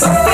Oh.